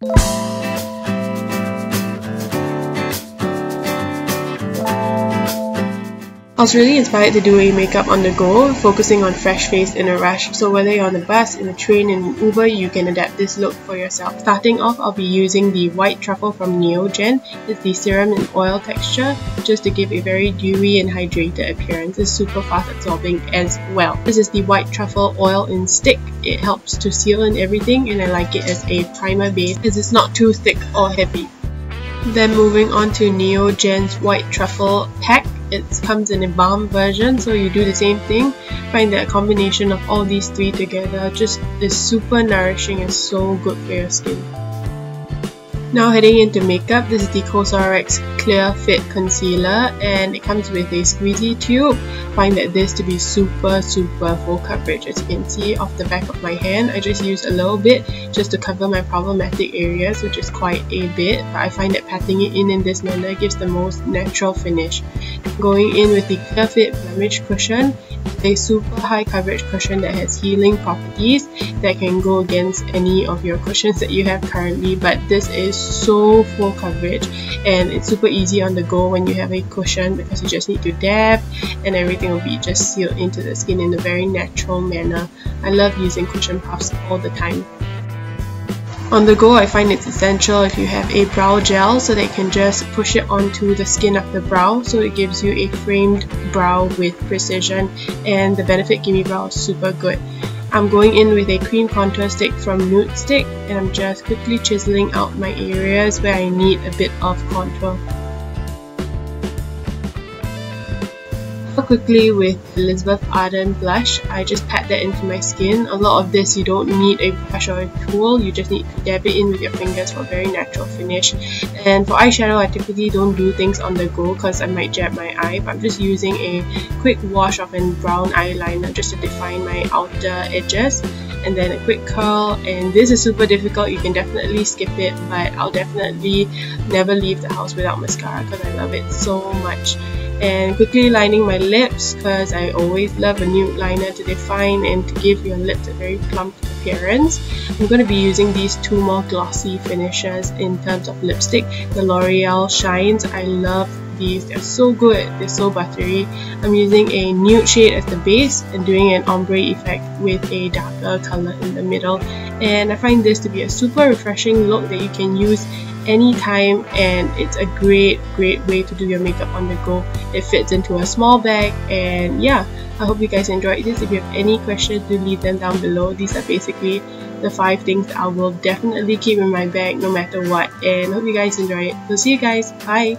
you. I was really inspired to do a makeup on the go, focusing on fresh face in a rush. So whether you're on the bus, in the train, in Uber, you can adapt this look for yourself. Starting off, I'll be using the White Truffle from Neogen. It's the serum and oil texture, just to give a very dewy and hydrated appearance. It's super fast absorbing as well. This is the White Truffle oil in stick. It helps to seal in everything and I like it as a primer base as it's not too thick or heavy. Then moving on to Neogen's White Truffle Pact it comes in a balm version so you do the same thing. Find that combination of all these three together. Just is super nourishing and so good for your skin now heading into makeup, this is the COSRX Clear Fit Concealer and it comes with a squeezy tube. Find that this to be super super full coverage as you can see off the back of my hand. I just use a little bit just to cover my problematic areas which is quite a bit but I find that patting it in in this manner gives the most natural finish. Going in with the Clear Fit Blemish Cushion a super high coverage cushion that has healing properties that can go against any of your cushions that you have currently but this is so full coverage and it's super easy on the go when you have a cushion because you just need to dab and everything will be just sealed into the skin in a very natural manner. I love using cushion puffs all the time. On the go, I find it's essential if you have a brow gel so that you can just push it onto the skin of the brow so it gives you a framed brow with precision and the Benefit Gimme Brow is super good. I'm going in with a cream contour stick from Nudestix and I'm just quickly chiseling out my areas where I need a bit of contour. Quickly with Elizabeth Arden blush. I just pat that into my skin. A lot of this you don't need a brush or a tool, you just need to dab it in with your fingers for a very natural finish. And for eyeshadow, I typically don't do things on the go because I might jab my eye, but I'm just using a quick wash of a brown eyeliner just to define my outer edges and then a quick curl and this is super difficult you can definitely skip it but I'll definitely never leave the house without mascara because I love it so much and quickly lining my lips because I always love a nude liner to define and to give your lips a very plump appearance. I'm going to be using these two more glossy finishes in terms of lipstick. The L'Oreal Shines, I love these, they're so good, they're so buttery. I'm using a nude shade as the base and doing an ombre effect with a darker color in the middle and I find this to be a super refreshing look that you can use anytime and it's a great great way to do your makeup on the go. It fits into a small bag and yeah I hope you guys enjoyed this. If you have any questions do leave them down below. These are basically the five things I will definitely keep in my bag no matter what and hope you guys enjoy it. So see you guys. Bye